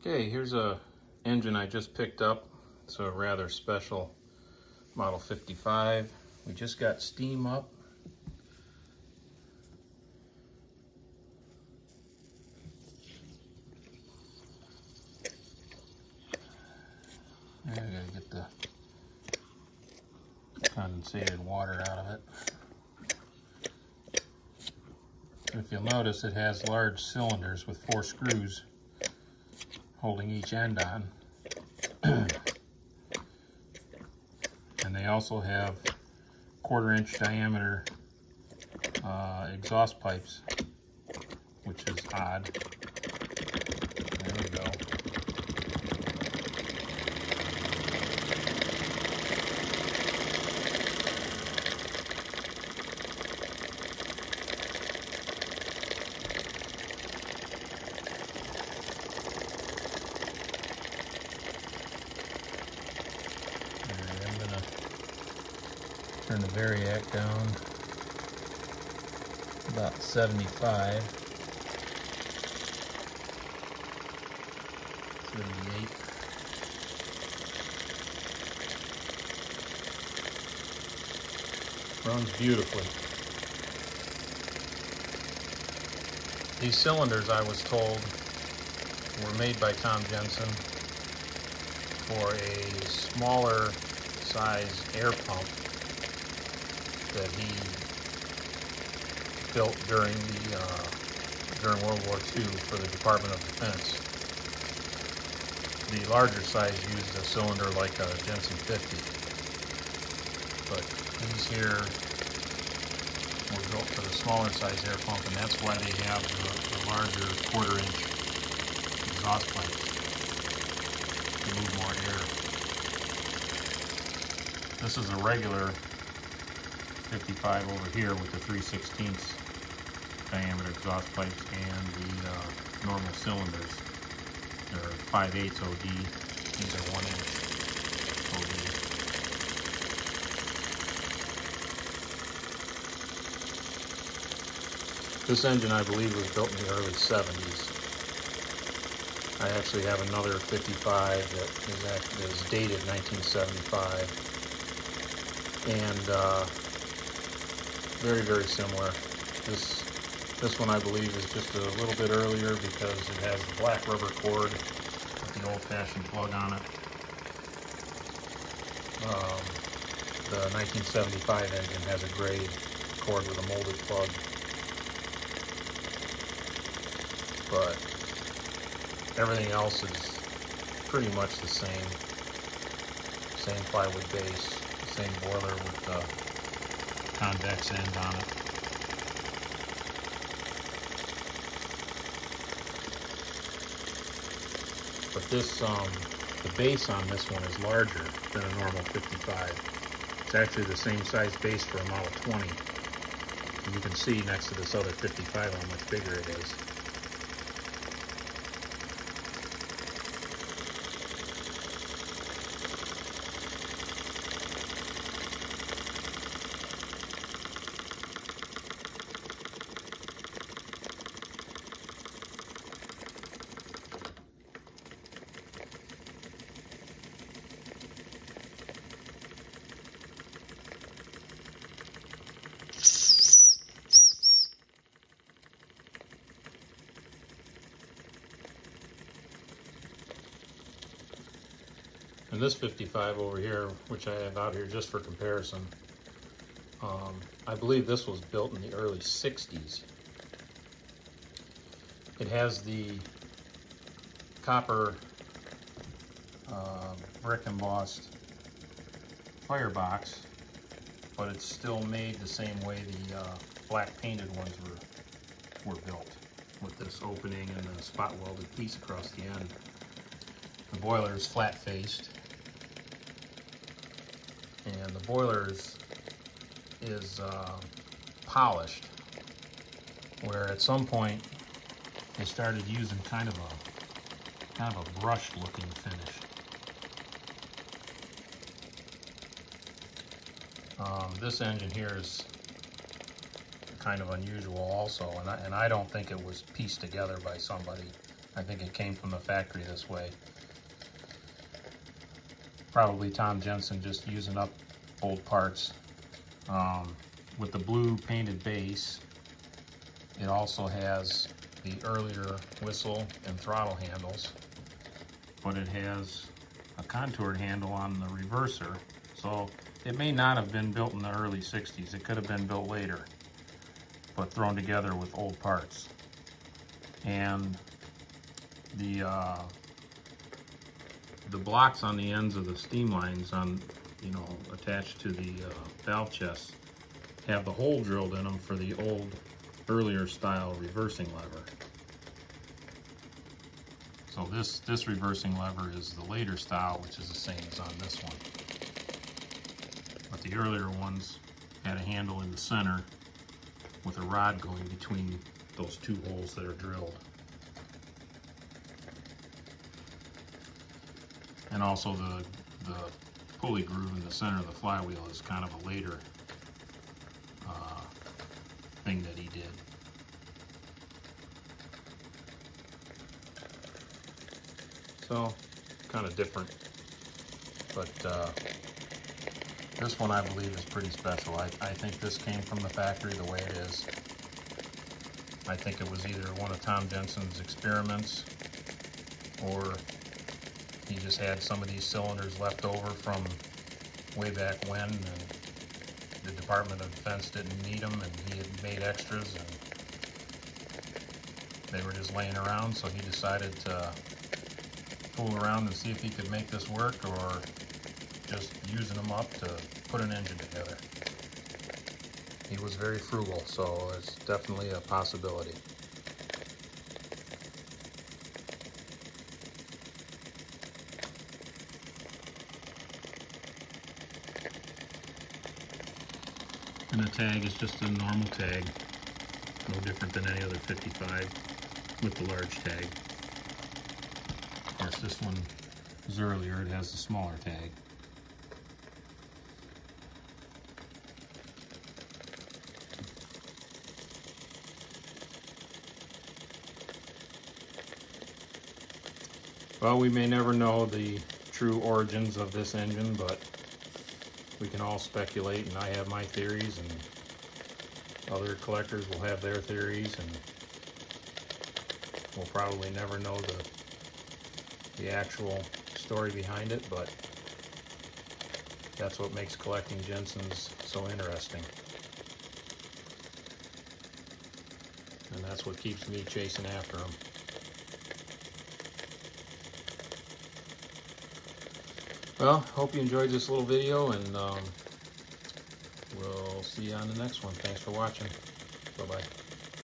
Okay, here's a engine I just picked up. It's a rather special Model 55. We just got steam up. I gotta get the condensated water out of it. If you'll notice, it has large cylinders with four screws holding each end on. and they also have quarter inch diameter uh, exhaust pipes, which is odd. Turn the variac down about 75. 78. Runs beautifully. These cylinders, I was told, were made by Tom Jensen for a smaller size air pump that he built during the uh, during World War II for the Department of Defense. The larger size used a cylinder like a Jensen 50, but these here were built for the smaller size air pump, and that's why they have the, the larger quarter inch exhaust pipes to move more air. This is a regular 55 over here with the 3 16 diameter exhaust pipes and the uh, normal cylinders. They're 5 8 OD. These are 1 inch OD. This engine, I believe, was built in the early 70s. I actually have another 55 that is, dated 1975 and uh, very very similar. This this one I believe is just a little bit earlier because it has the black rubber cord with the old-fashioned plug on it. Um, the 1975 engine has a gray cord with a molded plug, but everything else is pretty much the same. Same plywood base, same boiler with the convex end on it. But this, um, the base on this one is larger than a normal 55. It's actually the same size base for a Model 20. And you can see next to this other 55 how much bigger it is. And this 55 over here, which I have out here just for comparison, um, I believe this was built in the early 60s. It has the copper uh, brick embossed firebox, but it's still made the same way the uh, black painted ones were, were built, with this opening and the spot welded piece across the end. The boiler is flat faced, and the boiler is, is uh, polished, where at some point they started using kind of a kind of a brushed looking finish. Um, this engine here is kind of unusual also, and I, and I don't think it was pieced together by somebody. I think it came from the factory this way. Probably Tom Jensen just using up old parts. Um, with the blue painted base, it also has the earlier whistle and throttle handles, but it has a contoured handle on the reverser. So it may not have been built in the early 60s. It could have been built later, but thrown together with old parts. And the uh, the blocks on the ends of the steam lines on, you know, attached to the uh, valve chest have the hole drilled in them for the old, earlier style reversing lever. So this, this reversing lever is the later style, which is the same as on this one. But the earlier ones had a handle in the center with a rod going between those two holes that are drilled. And also the, the pulley groove in the center of the flywheel is kind of a later uh, thing that he did. So, kind of different. But uh, this one I believe is pretty special. I, I think this came from the factory the way it is. I think it was either one of Tom Jensen's experiments or he just had some of these cylinders left over from way back when and the Department of Defense didn't need them and he had made extras and they were just laying around so he decided to fool around and see if he could make this work or just using them up to put an engine together. He was very frugal so it's definitely a possibility. The tag is just a normal tag, no different than any other 55 with the large tag. Of course, this one is earlier, it has the smaller tag. Well, we may never know the true origins of this engine, but we can all speculate, and I have my theories, and other collectors will have their theories, and we'll probably never know the the actual story behind it, but that's what makes collecting Jensens so interesting. And that's what keeps me chasing after them. Well, hope you enjoyed this little video, and um, we'll see you on the next one. Thanks for watching. Bye-bye.